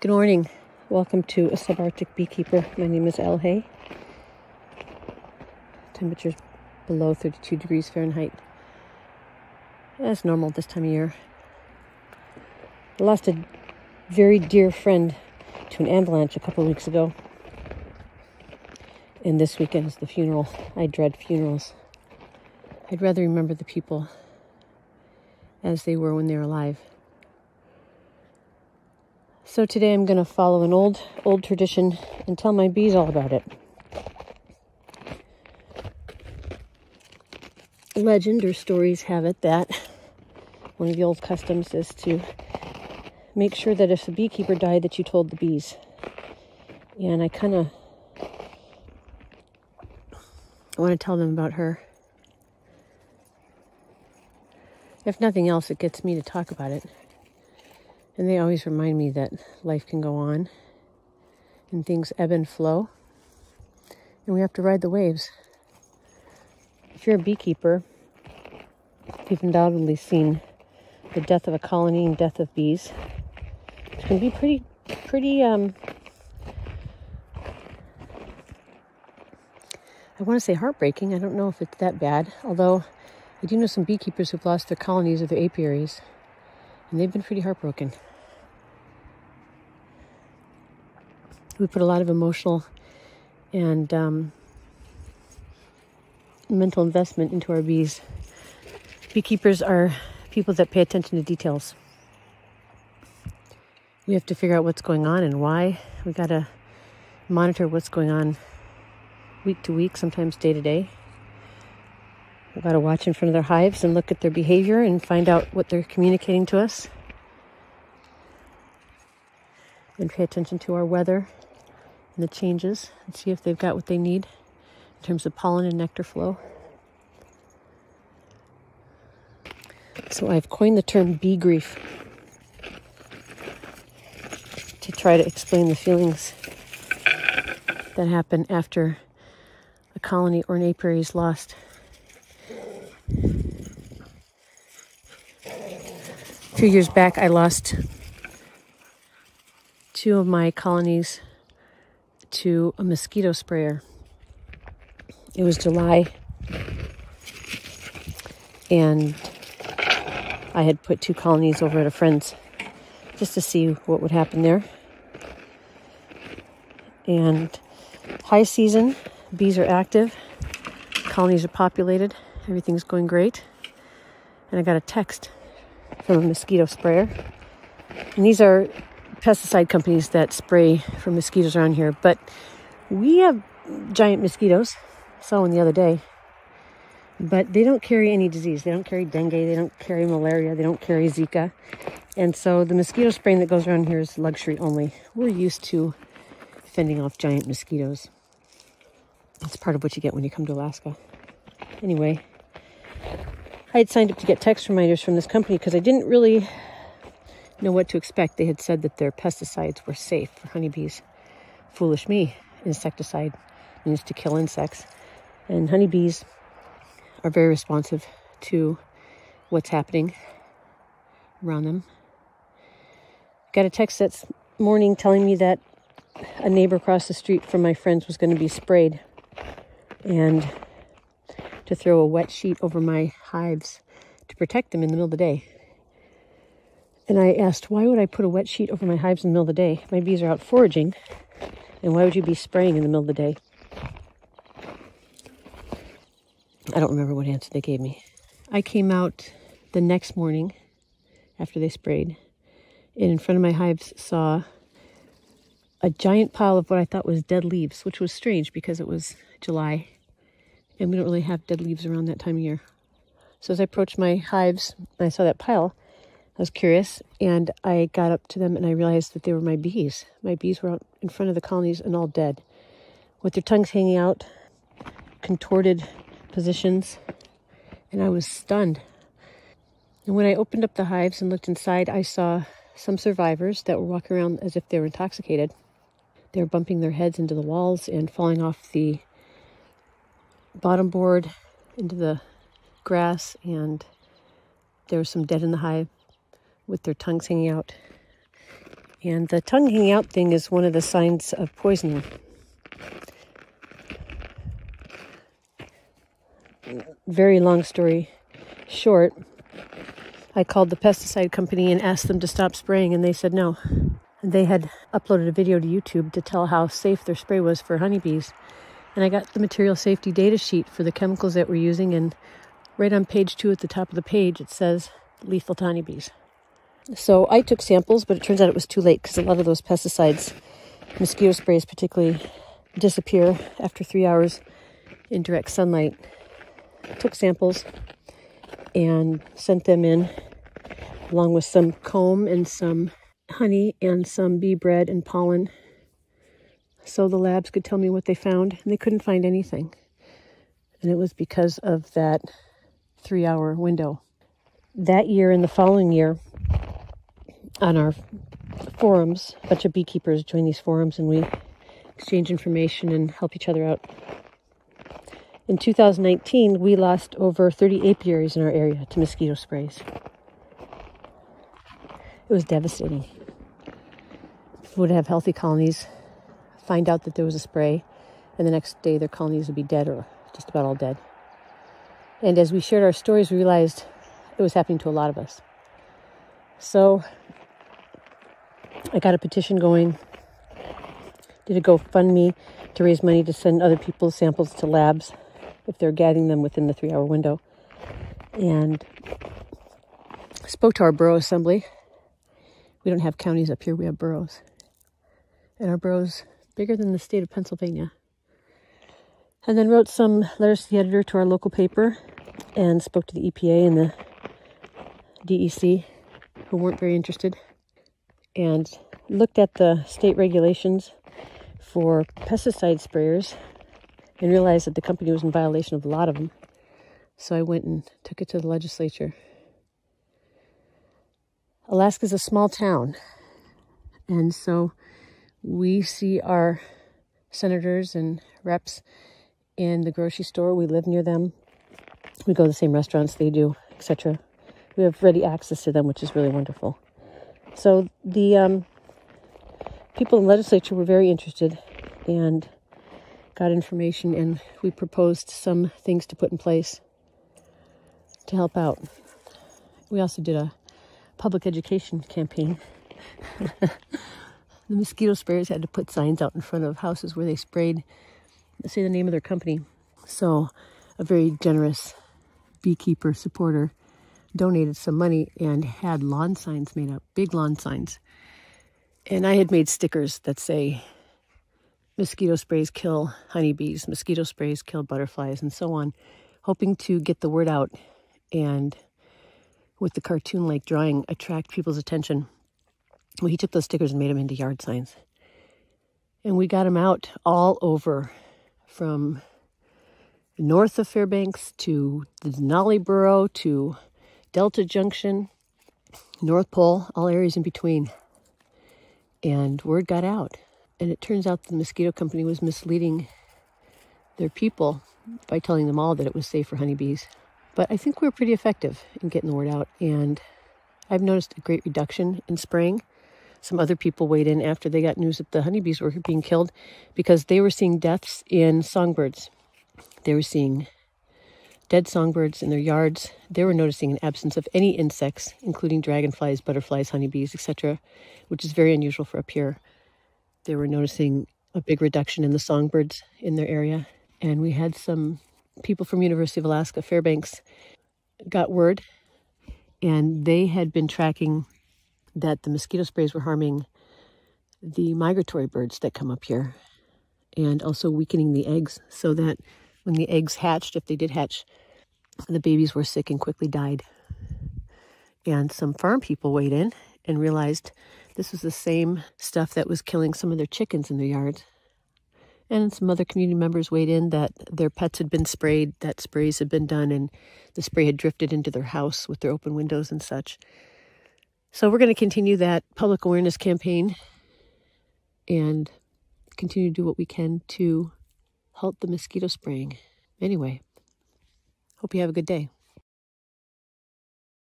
Good morning. Welcome to a subarctic beekeeper. My name is El Hay. Temperatures below 32 degrees Fahrenheit. That's normal this time of year. I lost a very dear friend to an avalanche a couple weeks ago. And this weekend is the funeral. I dread funerals. I'd rather remember the people as they were when they were alive. So today I'm going to follow an old, old tradition and tell my bees all about it. Legend or stories have it that one of the old customs is to make sure that if a beekeeper died that you told the bees. And I kind of I want to tell them about her. If nothing else, it gets me to talk about it. And they always remind me that life can go on and things ebb and flow. And we have to ride the waves. If you're a beekeeper, you've undoubtedly seen the death of a colony and death of bees. It can be pretty, pretty, um, I want to say heartbreaking. I don't know if it's that bad, although I do know some beekeepers who've lost their colonies or their apiaries, and they've been pretty heartbroken. We put a lot of emotional and um, mental investment into our bees. Beekeepers are people that pay attention to details. We have to figure out what's going on and why. We got to monitor what's going on week to week, sometimes day to day. We've got to watch in front of their hives and look at their behavior and find out what they're communicating to us. And pay attention to our weather and the changes and see if they've got what they need in terms of pollen and nectar flow. So I've coined the term bee grief to try to explain the feelings that happen after a colony or an apiary is lost. A few years back, I lost two of my colonies to a mosquito sprayer. It was July, and I had put two colonies over at a friend's just to see what would happen there. And high season, bees are active, colonies are populated, everything's going great. And I got a text from a mosquito sprayer. And these are pesticide companies that spray for mosquitoes around here, but we have giant mosquitoes. Saw one the other day. But they don't carry any disease. They don't carry dengue. They don't carry malaria. They don't carry Zika. And so the mosquito spraying that goes around here is luxury only. We're used to fending off giant mosquitoes. That's part of what you get when you come to Alaska. Anyway, I had signed up to get text reminders from this company because I didn't really know what to expect. They had said that their pesticides were safe for honeybees. Foolish me. Insecticide means to kill insects. And honeybees are very responsive to what's happening around them. Got a text that morning telling me that a neighbor across the street from my friends was going to be sprayed and to throw a wet sheet over my hives to protect them in the middle of the day. And I asked, why would I put a wet sheet over my hives in the middle of the day? My bees are out foraging. And why would you be spraying in the middle of the day? I don't remember what answer they gave me. I came out the next morning after they sprayed, and in front of my hives saw a giant pile of what I thought was dead leaves, which was strange because it was July and we don't really have dead leaves around that time of year. So as I approached my hives, I saw that pile. I was curious and I got up to them and I realized that they were my bees. My bees were out in front of the colonies and all dead with their tongues hanging out, contorted positions, and I was stunned. And when I opened up the hives and looked inside, I saw some survivors that were walking around as if they were intoxicated. They were bumping their heads into the walls and falling off the bottom board into the grass, and there was some dead in the hive with their tongues hanging out. And the tongue hanging out thing is one of the signs of poisoning. Very long story short, I called the pesticide company and asked them to stop spraying, and they said no. And they had uploaded a video to YouTube to tell how safe their spray was for honeybees. And I got the material safety data sheet for the chemicals that we're using, and right on page two at the top of the page, it says lethal to honeybees. So I took samples, but it turns out it was too late because a lot of those pesticides, mosquito sprays particularly, disappear after three hours in direct sunlight. I took samples and sent them in along with some comb and some honey and some bee bread and pollen. So the labs could tell me what they found and they couldn't find anything. And it was because of that three hour window. That year and the following year on our forums a bunch of beekeepers join these forums and we exchange information and help each other out in 2019, we lost over 30 apiaries in our area to mosquito sprays. It was devastating. We would have healthy colonies, find out that there was a spray, and the next day their colonies would be dead or just about all dead. And as we shared our stories, we realized it was happening to a lot of us. So I got a petition going, did a GoFundMe to raise money to send other people's samples to labs if they're getting them within the three hour window. And spoke to our borough assembly. We don't have counties up here, we have boroughs. And our borough's bigger than the state of Pennsylvania. And then wrote some letters to the editor to our local paper and spoke to the EPA and the DEC, who weren't very interested, and looked at the state regulations for pesticide sprayers and realized that the company was in violation of a lot of them. So I went and took it to the legislature. Alaska is a small town, and so we see our senators and reps in the grocery store. We live near them. We go to the same restaurants they do, etc. We have ready access to them, which is really wonderful. So the um, people in legislature were very interested, and got information and we proposed some things to put in place to help out. We also did a public education campaign. the mosquito sprayers had to put signs out in front of houses where they sprayed, say the name of their company. So a very generous beekeeper supporter donated some money and had lawn signs made up, big lawn signs. And I had made stickers that say mosquito sprays kill honeybees, mosquito sprays kill butterflies, and so on, hoping to get the word out and with the cartoon like drawing attract people's attention. Well, he took those stickers and made them into yard signs. And we got them out all over from north of Fairbanks to the Denali Borough to Delta Junction, North Pole, all areas in between. And word got out. And it turns out the mosquito company was misleading their people by telling them all that it was safe for honeybees. But I think we were pretty effective in getting the word out. And I've noticed a great reduction in spraying. Some other people weighed in after they got news that the honeybees were being killed because they were seeing deaths in songbirds. They were seeing dead songbirds in their yards. They were noticing an absence of any insects, including dragonflies, butterflies, honeybees, etc., which is very unusual for up here they were noticing a big reduction in the songbirds in their area. And we had some people from University of Alaska Fairbanks got word and they had been tracking that the mosquito sprays were harming the migratory birds that come up here and also weakening the eggs so that when the eggs hatched, if they did hatch, the babies were sick and quickly died. And some farm people weighed in and realized this was the same stuff that was killing some of their chickens in their yards. And some other community members weighed in that their pets had been sprayed, that sprays had been done, and the spray had drifted into their house with their open windows and such. So we're going to continue that public awareness campaign and continue to do what we can to halt the mosquito spraying. Anyway, hope you have a good day.